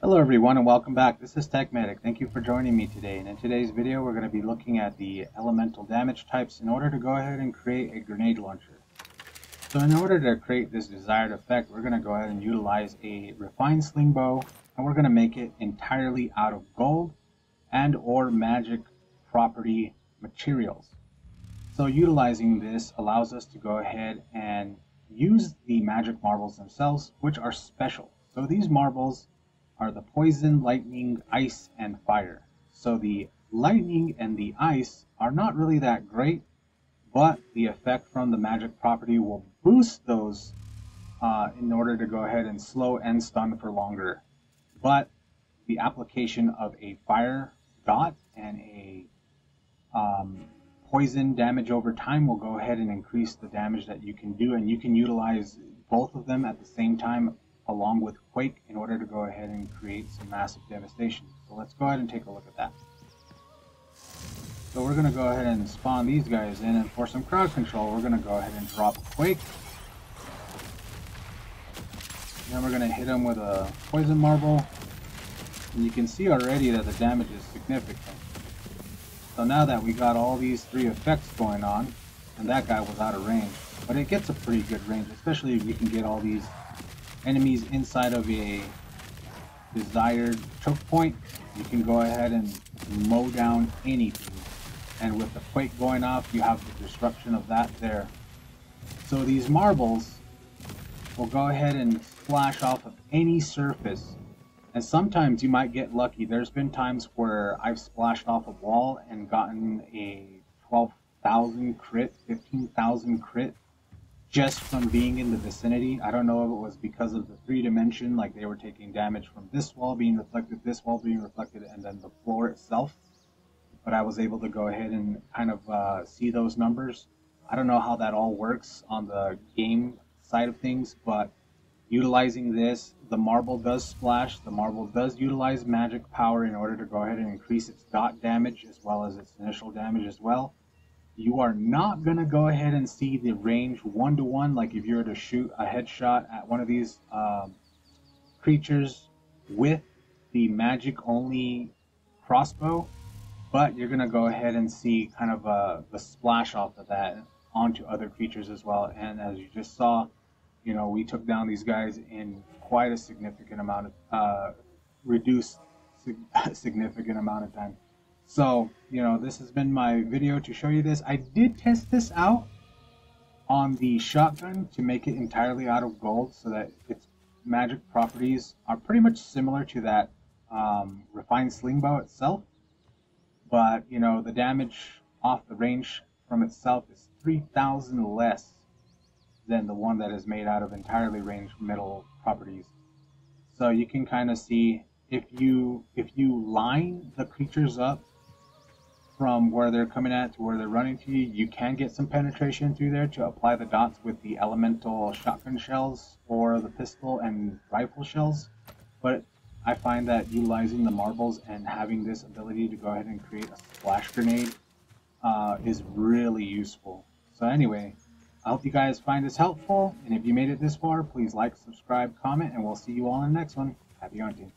Hello everyone and welcome back. This is Tech Medic. Thank you for joining me today. And in today's video we're going to be looking at the elemental damage types in order to go ahead and create a grenade launcher. So in order to create this desired effect we're going to go ahead and utilize a refined sling bow and we're going to make it entirely out of gold and or magic property materials. So utilizing this allows us to go ahead and use the magic marbles themselves which are special. So these marbles are the poison, lightning, ice, and fire. So the lightning and the ice are not really that great, but the effect from the magic property will boost those uh, in order to go ahead and slow and stun for longer. But the application of a fire dot and a um, poison damage over time will go ahead and increase the damage that you can do, and you can utilize both of them at the same time along with Quake in order to go ahead and create some massive devastation. So let's go ahead and take a look at that. So we're going to go ahead and spawn these guys in, and for some crowd control, we're going to go ahead and drop Quake. Then we're going to hit them with a Poison Marble. And you can see already that the damage is significant. So now that we got all these three effects going on, and that guy was out of range, but it gets a pretty good range, especially if we can get all these enemies inside of a desired choke point, you can go ahead and mow down anything. And with the quake going off, you have the disruption of that there. So these marbles will go ahead and splash off of any surface. And sometimes you might get lucky. There's been times where I've splashed off a wall and gotten a 12,000 crit, 15,000 crit just from being in the vicinity. I don't know if it was because of the three dimension, like they were taking damage from this wall being reflected, this wall being reflected, and then the floor itself. But I was able to go ahead and kind of uh, see those numbers. I don't know how that all works on the game side of things, but utilizing this, the marble does splash. The marble does utilize magic power in order to go ahead and increase its dot damage as well as its initial damage as well you are not going to go ahead and see the range one to one like if you were to shoot a headshot at one of these um, creatures with the magic only crossbow but you're going to go ahead and see kind of a, the splash off of that onto other creatures as well. And as you just saw you know we took down these guys in quite a significant amount of uh, reduced significant amount of time so, you know, this has been my video to show you this. I did test this out on the shotgun to make it entirely out of gold so that its magic properties are pretty much similar to that um, refined sling bow itself. But, you know, the damage off the range from itself is 3,000 less than the one that is made out of entirely ranged metal properties. So you can kind of see if you if you line the creatures up from where they're coming at to where they're running to you, you can get some penetration through there to apply the dots with the elemental shotgun shells or the pistol and rifle shells. But I find that utilizing the marbles and having this ability to go ahead and create a splash grenade uh, is really useful. So anyway, I hope you guys find this helpful. And if you made it this far, please like, subscribe, comment, and we'll see you all in the next one. Happy hunting.